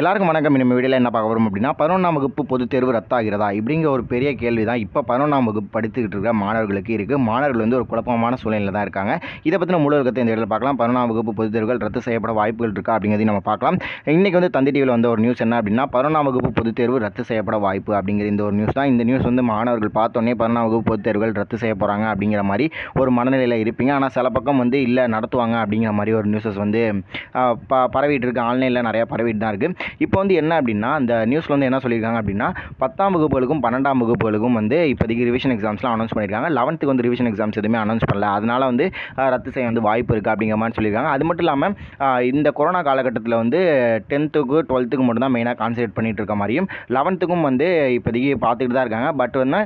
எல்லாருக்கும் வணக்கம். நம்ம வீடியோவில் என்ன பார்க்க வரும் அப்படின்னா பதினொன்றாம் வகுப்பு பொதுத் தேர்வு ரத்தாகிறதா? இப்படிங்கிற ஒரு பெரிய கேள்வி தான் இப்போ பதினொன்றாம் வகுப்பு படித்துக்கிட்டு இருக்கிற மாணவர்களுக்கு இருக்குது மாணவர்கள் வந்து ஒரு குழப்பமான சூழ்நிலையில் தான் இருக்காங்க. இதை பற்றின முழு இந்த இடத்துல பார்க்கலாம். பதினொன்றாம் வகுப்பு பொதுத் தேர்வுகள் ரத்து செய்யப்பட வாய்ப்புகள் இருக்கா அப்படிங்கிறதையும் நம்ம பார்க்கலாம். இன்றைக்கி வந்து தந்தி டிவியில் வந்த ஒரு நியூஸ் என்ன அப்படின்னா பதினொன்றாம் வகுப்பு பொதுத் தேர்வு ரத்து செய்யப்பட வாய்ப்பு அப்படிங்கிற இந்த ஒரு நியூஸ் தான். இந்த நியூஸ் வந்து மாணவர்கள் பார்த்தோன்னே பதினொன்றாம் வகுப்பு பொதுத் தேர்வுகள் ரத்து செய்ய போகிறாங்க அப்படிங்கிற மாதிரி ஒரு மனநிலையில் இருப்பீங்க. ஆனால் சில பக்கம் வந்து இல்லை நடத்துவாங்க அப்படிங்கிற மாதிரி ஒரு நியூஸஸ் வந்து ப பரவிட்டு இருக்கு. ஆன்லைனில் நிறையா பரவிட்டு தான் இருக்குது இப்போ வந்து என்ன அப்படின்னா அந்த நியூஸில் வந்து என்ன சொல்லியிருக்காங்க அப்படின்னா பத்தாம் வகுப்புகளுக்கும் பன்னெண்டாம் வகுப்புகளுக்கும் வந்து இப்போதைக்கு ரிவிஷன் எக்ஸாம்ஸ்லாம் அனௌன்ஸ் பண்ணியிருக்காங்க. லெவன்த்துக்கு வந்து ரிவிஷன் எக்ஸாம்ஸ் எதுவுமே அனௌன்ஸ் பண்ணல. அதனால வந்து ரத்து செய்ய வந்து வாய்ப்பு இருக்குது அப்படிங்கிற மாதிரி சொல்லியிருக்காங்க. அது மட்டும் இல்லாமல் இந்த கொரோனா காலகட்டத்தில் வந்து டென்த்துக்கு டுவெல்த்துக்கு மட்டும் தான் மெயினாக கான்சன்ட்ரேட் பண்ணிகிட்டு இருக்க மாதிரியும் லெவன்த்துக்கும் வந்து இப்போதைக்கு பார்த்துக்கிட்டு தான் இருக்காங்க. பட் வந்து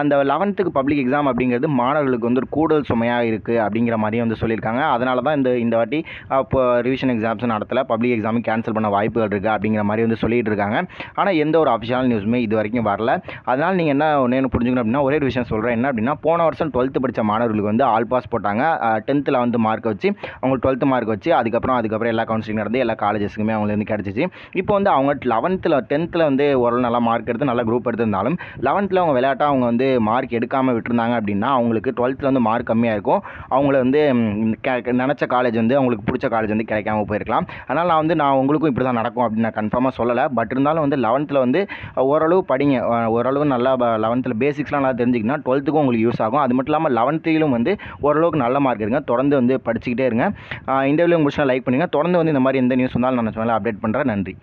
அந்த லெவன்த்துக்கு பப்ளிக் எக்ஸாம் அப்படிங்கிறது மாணவர்களுக்கு வந்து ஒரு கூடுதல் சுமையாக இருக்குது அப்படிங்கிற மாதிரியும் வந்து சொல்லியிருக்காங்க. அதனால தான் இந்த இந்த வாட்டி இப்போ ரிவிஷன் எக்ஸாம்ஸ் நடத்தல. பப்ளிக் எக்ஸாமும் கேன்சல் பண்ண வாய்ப்புகள் இருக்குது அப்படிங்கிற மாதிரி வந்து சொல்லிட்டு இருக்காங்க ஆனால் எந்த ஒரு அஃபிஷியல் நியூஸுமே இது வரைக்கும் வரல. அதனால் நீங்கள் என்ன ஒன்று புரிஞ்சுக்கணும் அப்படின்னா ஒரே ஒரு விஷயம் சொல்கிறேன் என்ன அப்படின்னா போன வருஷம் டுவெல்த்து படித்த மாணவர்களுக்கு வந்து ஆல் பாஸ் போட்டாங்க. டென்த்தில் வந்து மார்க் வச்சு அவங்க டுவெல்த்து மார்க் வச்சு அதுக்கப்புறம் அதுக்கப்புறம் எல்லா கவுன்சிலிங் நடந்து எல்லா காலேஜஸ்க்குமே அவங்களுக்கு வந்து கிடச்சிச்சு. இப்போ வந்து அவங்க லெவன்த்தில் டென்த்தில் வந்து ஓரளவு நல்லா மார்க் எடுத்து நல்லா குரூப் எடுத்திருந்தாலும் லெவன்த்தில் அவங்க விளையாட்டாக அவங்க வந்து மார்க் எடுக்காமல் விட்டுருந்தாங்க அப்படின்னா அவங்களுக்கு டுவெல்த்தில் வந்து மார்க் கம்மியாக இருக்கும். அவங்கள வந்து நினச்ச காலேஜ் வந்து அவங்களுக்கு பிடிச்ச காலேஜ் வந்து கிடைக்காம போயிருக்கலாம். அதனால் நான் வந்து நான் உங்களுக்கும் இப்படி தான் நடக்கும் அப்படின்னு நான் கன்ஃபார்மாக சொல்லலை. பட் இருந்தாலும் வந்து லெவன்த்தில் வந்து ஓரளவு படிங்க. ஓரளவு நல்லா லெவன்த்தில் பேசிக்ஸ்லாம் நல்லா தெரிஞ்சிக்கினா டுவெல்த்துக்கும் உங்களுக்கு யூஸ் ஆகும். அது மட்டும் இல்லாமல் லெவன்த்திலும் வந்து ஓரளவுக்கு நல்ல மார்க் இருங்க தொடர்ந்து வந்து படிச்சுக்கிட்டே இருங்க. இந்த வீடியோ முடிச்சா லைக் பண்ணுங்கள் தொடர்ந்து வந்து இந்த மாதிரி எந்த நியூஸ் வந்தாலும் நான் சொன்னாலும் அப்டேட் பண்ணுறேன் நன்றி.